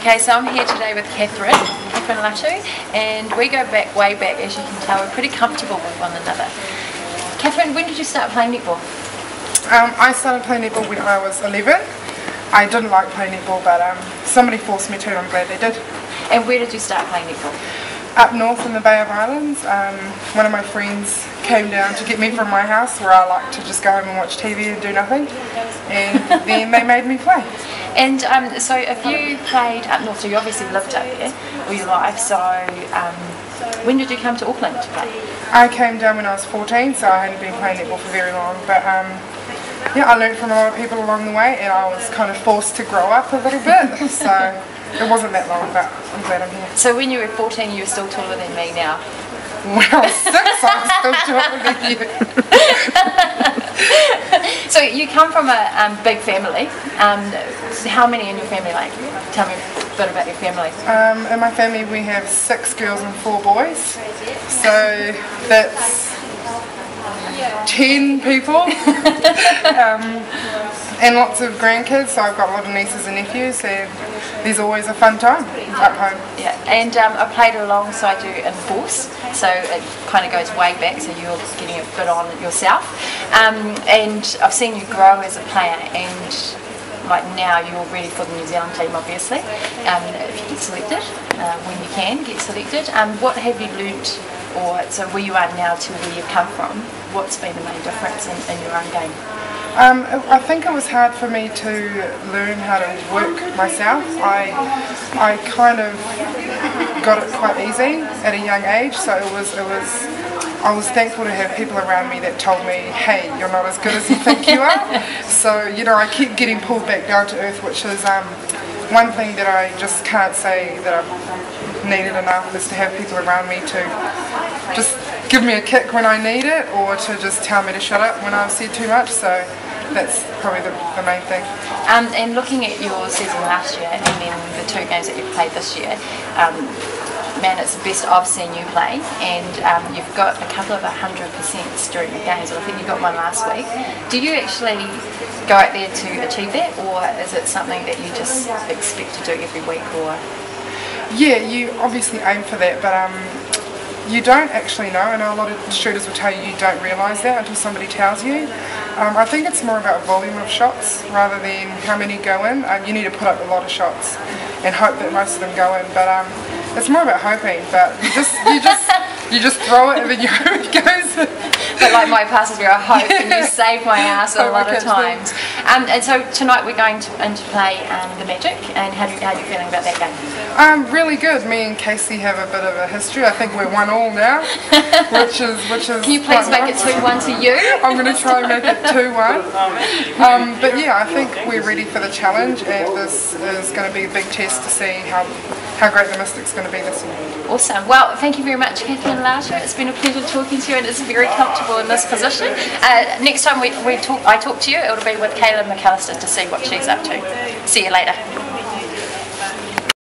Okay, so I'm here today with Cathrine, Cathrine Latu, and we go back way back, as you can tell. We're pretty comfortable with one another. Cathrine, when did you start playing netball? Um, I started playing netball when I was 11. I didn't like playing netball, but um, somebody forced me to, and I'm glad they did. And where did you start playing netball? Up north in the Bay of Islands, um, one of my friends came down to get me from my house where I like to just go home and watch TV and do nothing, and then they made me play. And um, so if you played up north, so you obviously lived up here all your life, so um, when did you come to Auckland to play? I came down when I was 14, so I hadn't been playing netball for very long, but um, yeah, I learned from a lot of people along the way, and I was kind of forced to grow up a little bit, so it wasn't that long, but I'm glad I'm here. So when you were 14, you were still taller than me now. Was six, I was still taller than you. So you come from a um, big family. Um, how many in your family? Like, tell me a bit about your family. Um, in my family, we have six girls and four boys, so that's ten people, um, and lots of grandkids. So I've got a lot of nieces and nephews, and there's always a fun time at home. Yeah, and um, I played alongside you in force, so it kind of goes way back. So you're getting a bit on yourself, um, and I've seen you grow as a player and. Like now, you're ready for the New Zealand team, obviously. Um, if you get selected, uh, when you can get selected, um, what have you learnt, or so where you are now to where you've come from? What's been the main difference in, in your own game? Um, I think it was hard for me to learn how to work myself. I, I kind of got it quite easy at a young age, so it was, it was, I was thankful to have people around me that told me, hey, you're not as good as you think you are. so, you know, I keep getting pulled back down to earth, which is um, one thing that I just can't say that I've needed enough is to have people around me to just give me a kick when I need it or to just tell me to shut up when I've said too much. So that's probably the, the main thing. Um, and looking at your season last year and then the two games that you've played this year, um, man, it's the best I've seen you play. And um, you've got a couple of 100% during the games. I think you got one last week. Do you actually go out there to achieve that, or is it something that you just expect to do every week? Or Yeah, you obviously aim for that, but um, you don't actually know. I know a lot of shooters will tell you you don't realise that until somebody tells you. Um, I think it's more about volume of shots rather than how many go in. Um, you need to put up a lot of shots and hope that most of them go in. But um, it's more about hoping. But you just you just you just throw it and then you hope it goes. but like my passes where I hope and you save my ass a Oh, lot of times. Um, and so tonight we're going to, in to play um, the Magic. And how do you, how are you feeling about that game? Um, really good. Me and Casey have a bit of a history. I think we're one all now, which is which is. Can you please make it two one to you? I'm going to try and make it 2 1. Um, but yeah, I think we're ready for the challenge, and this is going to be a big test to see how, how great the Mystic's going to be this year. Awesome. Well, thank you very much, Cathrine Latu. It's been a pleasure talking to you, and it's very comfortable in this position. Uh, next time we, we talk, I talk to you, it'll be with Kayla McAllister to see what she's up to. See you later.